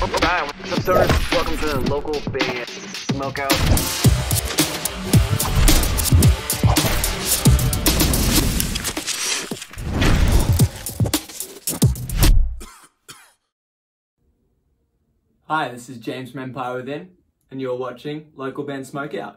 Alright, what's up? Welcome to the local Smokeout. Hi, this is James from Empire Within, and you're watching Local Band Smokeout.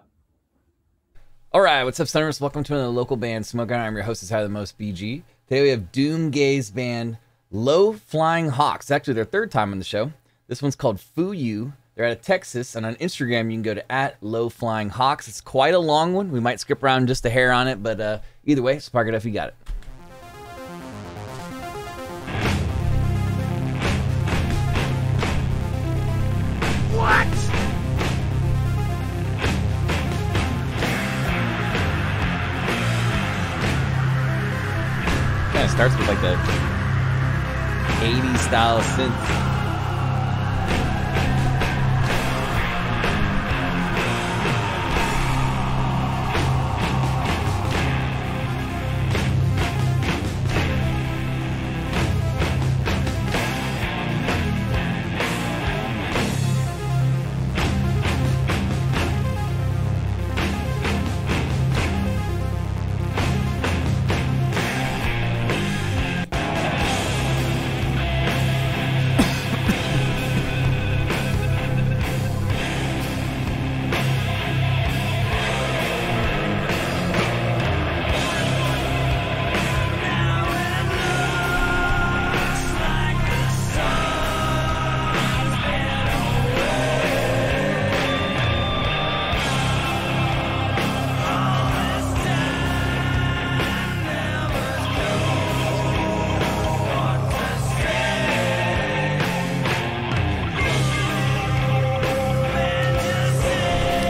All right, what's up, Stoners? Welcome to another local band, Smokeout. I'm your host, is the Most BG. Today we have Doom Gaze band Low Flying Hawks. Actually their third time on the show. This one's called Fuyu. They're out of Texas, and on Instagram you can go to at Low Flying Hawks. It's quite a long one. We might skip around just a hair on it, but uh, either way, spark it up if you got it. What? Kind of starts with like the 80s style synth.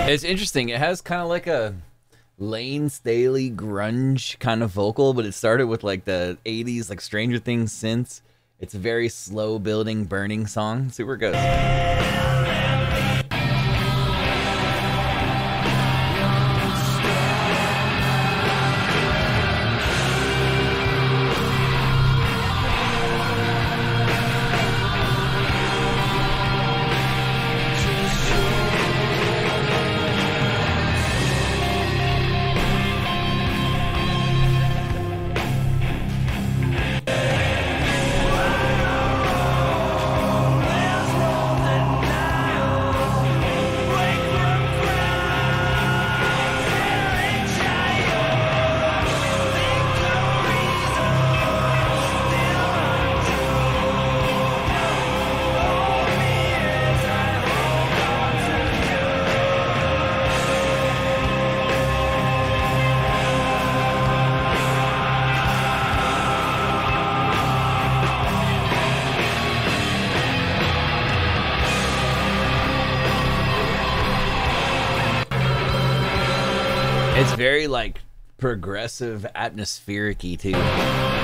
It's interesting. It has kind of like a Layne Staley grunge kind of vocal, but it started with like the 80s, like Stranger Things synths. It's a very slow building, burning song. See where It's very like progressive, atmospheric too.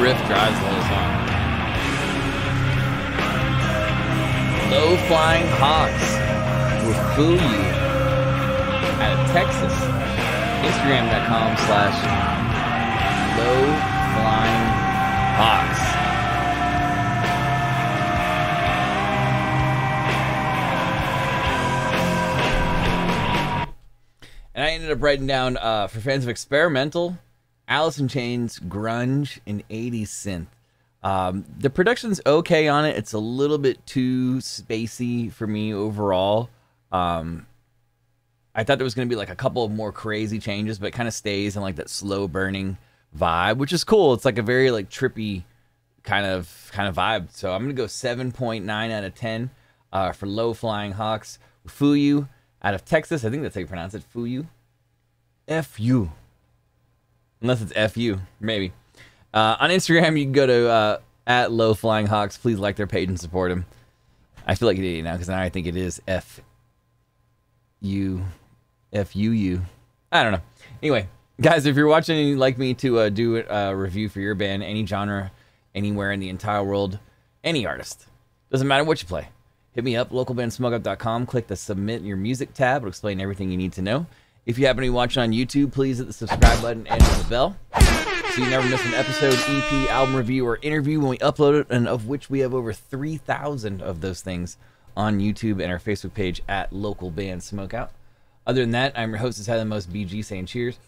Riff drives the whole song. Low Flying Hawks with Fool You out of Texas. Instagram.com slash Low Flying Hawks. And I ended up writing down uh, for fans of experimental, Alice in Chains, grunge, and 80s synth. Um, the production's okay on it. It's a little bit too spacey for me overall. Um, I thought there was going to be like a couple of more crazy changes, but it kind of stays in like that slow burning vibe, which is cool. It's like a very like trippy kind of kind of vibe. So I'm gonna go 7.9 out of 10 uh, for Low Flying Hawks. Fuyu out of Texas. I think that's how you pronounce it. Fuyu. F U. Unless it's FU, maybe. Uh, on Instagram, you can go to uh, at Low Flying Hawks. Please like their page and support them. I feel like an idiot now because now I think it is F U F U U. I don't know. Anyway, guys, if you're watching and you'd like me to uh, do a review for your band, any genre, anywhere in the entire world, any artist, doesn't matter what you play, hit me up, localbandsmokeout.com. Click the submit your music tab. It'll explain everything you need to know. If you happen to be watching on YouTube, please hit the subscribe button and hit the bell so you never miss an episode, EP, album review, or interview when we upload it, and of which we have over 3,000 of those things on YouTube and our Facebook page at Local Band Smokeout. Other than that, I'm your host, had the most BG saying cheers.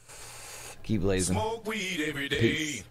Keep blazing. Smoke weed every day. Peace.